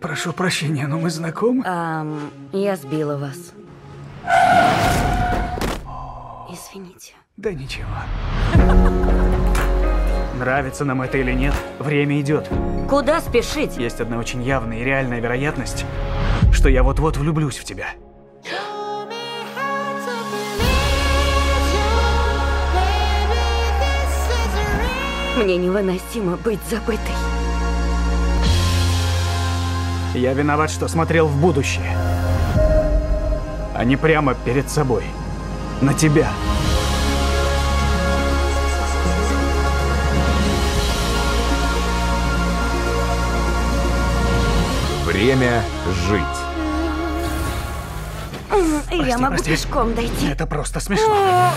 Прошу прощения, но мы знакомы? Ам, я сбила вас. Извините. Да ничего. Нравится нам это или нет, время идет. Куда спешить? Есть одна очень явная и реальная вероятность, что я вот-вот влюблюсь в тебя. Мне невыносимо быть забытой. Я виноват, что смотрел в будущее. А не прямо перед собой. На тебя. Время жить. я могу прости. пешком дойти. Это просто смешно.